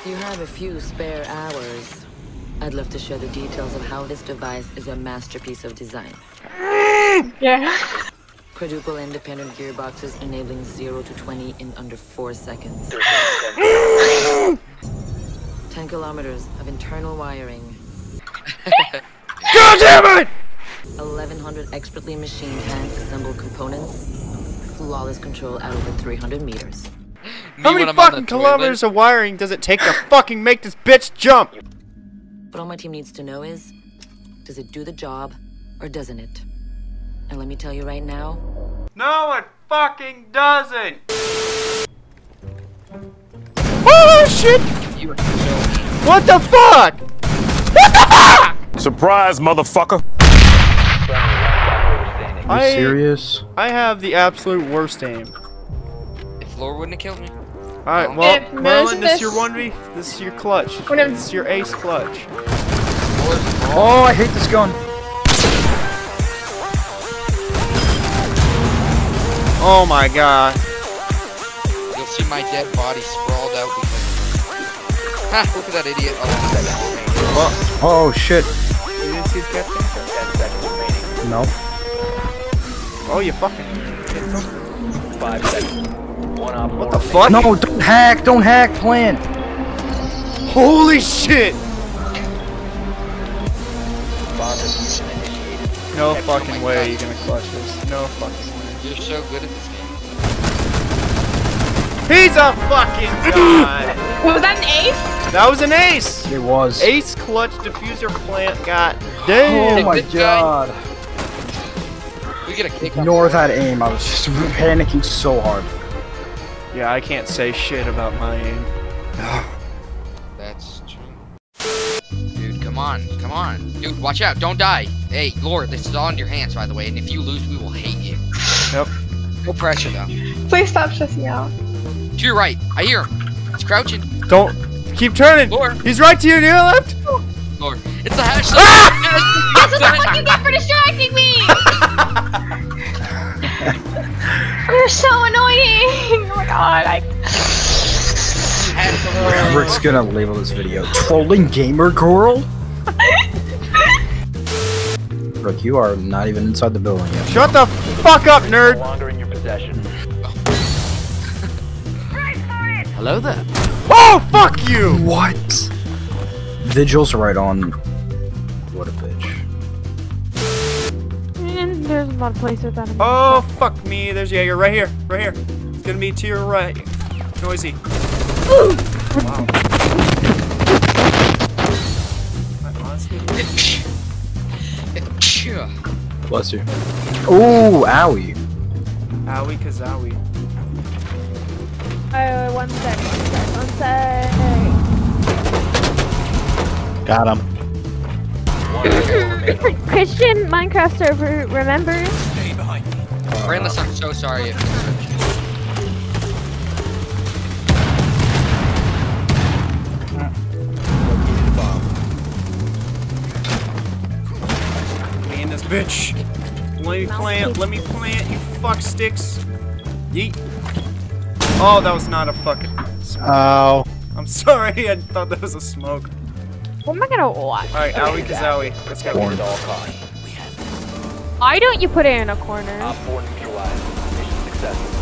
If you have a few spare hours. I'd love to share the details of how this device is a masterpiece of design. Yeah. Quadruple independent gearboxes enabling 0 to 20 in under 4 seconds. 10 kilometers of internal wiring. God damn it! 1100 expertly machined hand assembled components. Flawless control at over 300 meters. How many fucking kilometers of wiring does it take to fucking make this bitch jump? What all my team needs to know is, does it do the job or doesn't it? And let me tell you right now, No, it fucking doesn't. Oh shit! You are so What the fuck? What the fuck? Surprise, motherfucker! Are you serious? I have the absolute worst aim. If Laura wouldn't have killed me. Alright, well, It Merlin, this is your 1v. This is your clutch. This is your ace clutch. Oh, I hate this gun. Oh my god. You'll see my dead body sprawled out because. Ha! Look at that idiot. Oh, Oh shit. You didn't see the cat No. Oh, you fucking. Five seconds. One op What the fuck? No, don't hack, don't hack, plant. Holy shit! bomb diffusion initiated. No Oh fucking way you're gonna clutch this. No fucking way. you're so good at this game. He's a fucking god! Was that an ace? that was an ace! It was. Ace clutch defuser plant, god oh damn! Oh my god. We get a kick Ignore that aim. I was just panicking so hard. Yeah, I can't say shit about my aim. That's true. Dude, come on, come on. Dude, watch out, don't die. Hey, Lore, this is all in your hands, by the way, and if you lose, we will hate you. Yep. No pressure, though. Please stop stressing out. To your right, I hear him. He's crouching. Don't keep turning! Lore. He's right to your near left! Lore, It's the hash. Ah! This is what you get for distracting me! You're so annoying! Oh my god, I... Rick's gonna label this video trolling gamer girl. Rick, you are not even inside the building yet. Shut the fuck up, No nerd! longer in your possession. Hello there. Oh, fuck you! What? Vigil's right on. What a bitch. And there's a lot of places that I'm... Oh, fuck me. There's Jaeger right here. Right here. It's gonna be to your right. Noisy. Wow. Honestly, Bless you. Ooh, owie. Owie kazowie. Uh, one sec, one sec, one sec. Got him. Christian Minecraft server, remember? Brainless, I'm so sorry. If Me and this bitch. Let me plant. Let me plant, you fuck sticks. Yeet. Oh, that was not a fucking. Oh. I'm sorry. I thought that was a smoke. What am I gonna watch? Alright, owie kazowie. Let's go. At all costs. Why don't you put it in a corner? Op four neutralized. Mission successful.